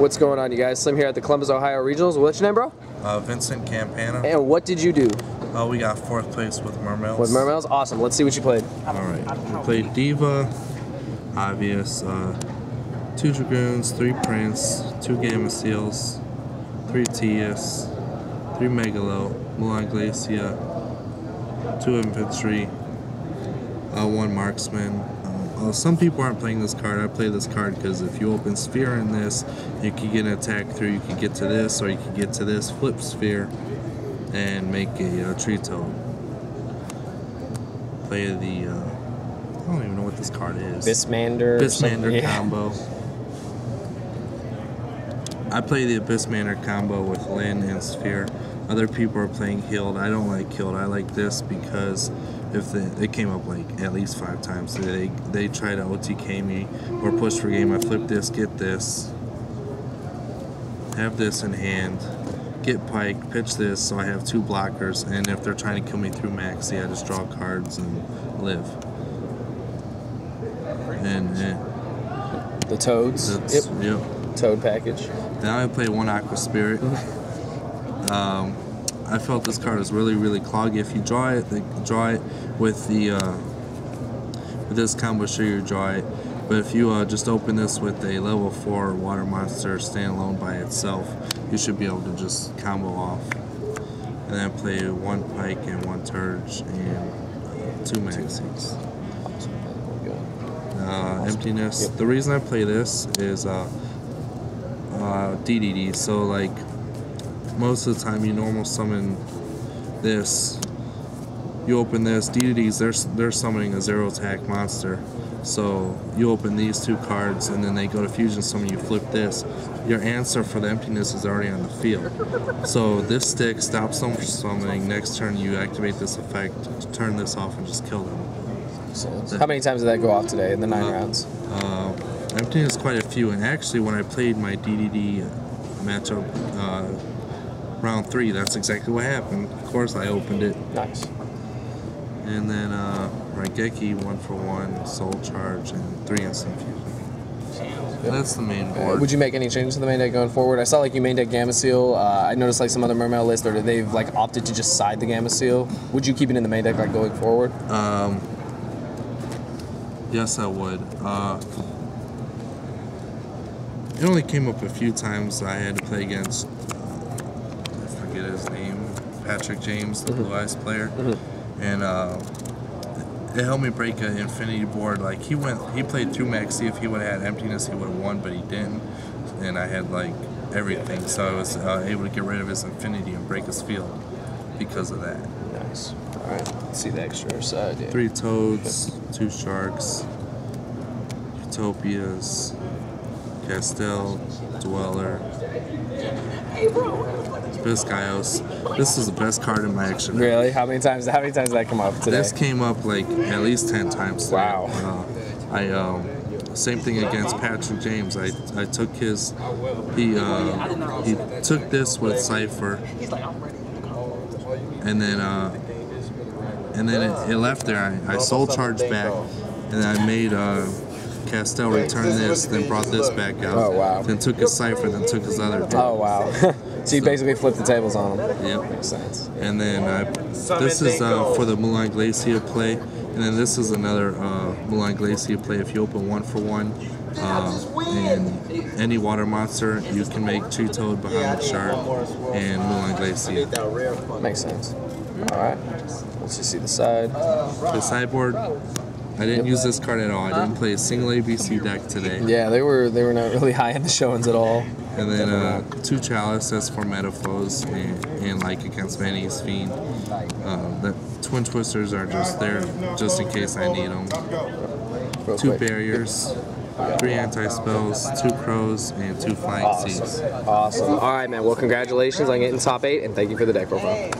What's going on, you guys? Slim here at the Columbus, Ohio Regionals. What's your name, bro? Uh, Vincent Campana. And what did you do? Uh, we got fourth place with Mermails. With Mermails? Awesome. Let's see what you played. All right. We played Diva, obvious, uh, two Dragoons, three Prince, two Gamma Seals, three Tias, three Megalo, Moulinglacia, two Infantry, uh, one Marksman. Uh, some people aren't playing this card. I play this card because if you open Sphere in this, you can get an attack through. You can get to this, or you can get to this, flip Sphere, and make a uh, Tree Toad. Play the. Uh, I don't even know what this card is. Bismander. Abyssmander Yeah. combo. I play the Abyssmander combo with Lin and Sphere. Other people are playing Healed. I don't like Healed. I like this because if they, it came up like at least five times. They they try to OTK me or push for game. I flip this, get this, have this in hand, get Pike, pitch this, so I have two blockers. And if they're trying to kill me through Maxi, I just draw cards and live. And, and The Toads. Yep. yep. Toad package. Now I play one Aqua Spirit. Um, I felt this card is really, really cloggy. If you draw it, draw it with the uh, with this combo, sure you draw it. But if you uh, just open this with a level four water monster standalone by itself, you should be able to just combo off. And then play one Pike and one Turge and two Maxis. Uh, emptiness. The reason I play this is uh, uh, DDD. So like most of the time, you normal summon this. You open this DDDs. They're they're summoning a zero attack monster. So you open these two cards, and then they go to fusion summon. You flip this. Your answer for the emptiness is already on the field. So this stick stops them from summoning. Next turn, you activate this effect, turn this off, and just kill them. So, how many times did that go off today in the nine Uh, rounds? Uh, emptiness quite a few, and actually, when I played my DDD matchup uh, round three, that's exactly what happened. Of course, I opened it, Nice. and then uh, Raigeki one for one, Soul Charge, and three instant fusion. That's the main Uh, board. would you make any changes to the main deck going forward? I saw like you main deck Gamma Seal. Uh, I noticed like some other Mermail lists, or they've like opted to just side the Gamma Seal. Would you keep it in the main deck like going forward? Um, yes, I would. Uh, it only came up a few times. I had to play against, uh, I forget his name, Patrick James, the Blue Eyes player, and uh, it helped me break an infinity board. Like he went, he played through Maxi. If he would have had emptiness, he would have won, but he didn't. And I had like everything, so I was uh, able to get rid of his infinity and break his field because of that. Nice. All right. Let's see the extra side. Yeah. Three toads, two sharks, utopias, Castel, Dweller, Biscayos. This is the best card in my action. Really? How many times? How many times did that come up today? This came up like at least ten times. today. Wow. Uh, I um, same thing against Patrick James. I, I took his he uh, he took this with Cipher, and then uh, and then it, it left there. I, I soul charged back, and I made uh, Castel returned this, then brought this back out. Oh, wow. Then took his Cipher, then took his other. Oh wow. so you basically flipped the tables on them. Yep. Makes sense. And then I, this is uh, for the Moulinglacia play. And then this is another uh, Moulinglacia play. If you open one for one, uh, and any water monster, you can make Tree Toad, the Shark, and Moulinglacia. Makes sense. All right. Let's just see the side. The sideboard, I didn't use this card at all. I didn't play a single ABC deck today. Yeah, they were they were not really high in the showings at all. And then uh, two Chalice, that's for Metaphys, and, and like against Vanny's Fiend. Uh, the Twin Twisters are just there just in case I need them. Real two quick. barriers, three anti spells, two crows, and two flying seas. Awesome. Awesome. All right, man. Well, congratulations on getting top eight, and thank you for the deck profile.